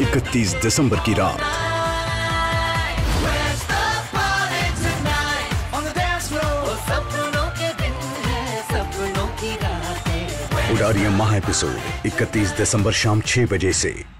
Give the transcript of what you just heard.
इकतीस दिसंबर की रात। उडारिया माह एपिसोड 31 दिसंबर शाम 6 बजे से।